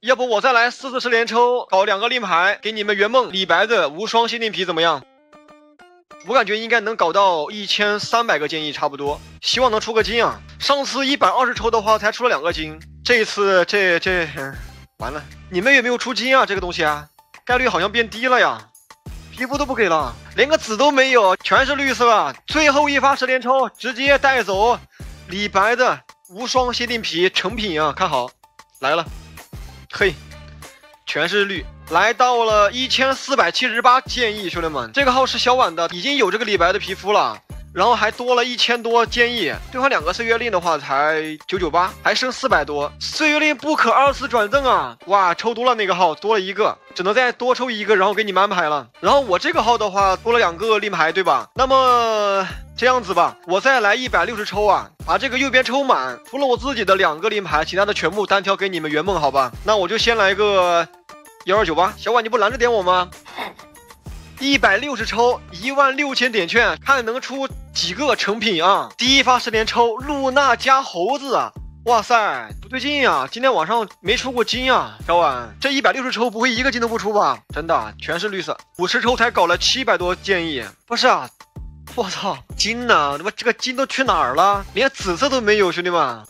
要不我再来四次十连抽，搞两个令牌给你们圆梦李白的无双限定皮怎么样？我感觉应该能搞到一千三百个建议差不多，希望能出个金啊！上次一百二十抽的话才出了两个金，这一次这这完了，你们有没有出金啊？这个东西啊，概率好像变低了呀，皮肤都不给了，连个紫都没有，全是绿色。最后一发十连抽，直接带走李白的无双限定皮成品啊！看好，来了，嘿，全是绿。来到了一千四百七十八建议，兄弟们，这个号是小婉的，已经有这个李白的皮肤了，然后还多了一千多建议，兑换两个岁月令的话才九九八，还剩四百多。岁月令不可二次转赠啊！哇，抽多了那个号多了一个，只能再多抽一个，然后给你们安排了。然后我这个号的话多了两个令牌，对吧？那么这样子吧，我再来一百六十抽啊，把这个右边抽满，除了我自己的两个令牌，其他的全部单挑给你们圆梦，好吧？那我就先来个。幺二九八，小婉你不拦着点我吗？一百六十抽，一万六千点券，看能出几个成品啊！第一发十连抽，露娜加猴子啊！哇塞，不对劲呀！今天晚上没出过金啊，小婉，这一百六十抽不会一个金都不出吧？真的，全是绿色。五十抽才搞了七百多建议，不是啊。我操，金呢？他妈这个金都去哪儿了？连紫色都没有，兄弟们！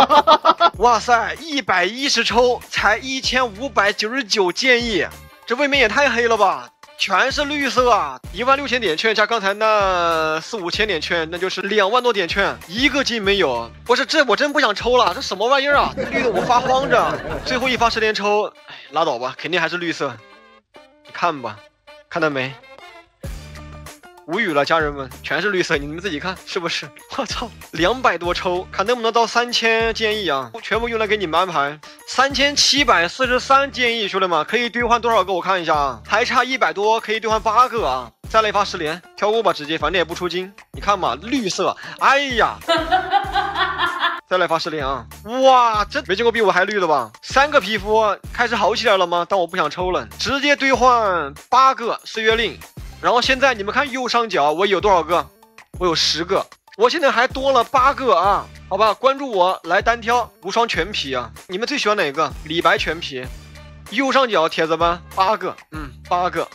哇塞，一百一十抽才一千五百九十九建议，这未免也太黑了吧！全是绿色啊！一万六千点券加刚才那四五千点券，那就是两万多点券，一个金没有。不是这我真不想抽了，这什么玩意儿啊？绿的我发慌着。最后一发十连抽，哎，拉倒吧，肯定还是绿色。你看吧，看到没？无语了，家人们，全是绿色，你们自己看是不是？我操，两百多抽，看能不能到三千建议啊！全部用来给你们安排，三千七百四十三建议，兄弟们可以兑换多少个？我看一下啊，还差一百多，可以兑换八个啊！再来一发十连，跳过吧，直接，反正也不出金。你看嘛，绿色，哎呀，再来发十连啊！哇，这没见过比我还绿的吧？三个皮肤开始好起来了吗？但我不想抽了，直接兑换八个岁月令。然后现在你们看右上角我有多少个？我有十个，我现在还多了八个啊！好吧，关注我来单挑无双全皮啊！你们最喜欢哪个？李白全皮，右上角铁子们八个，嗯，八个。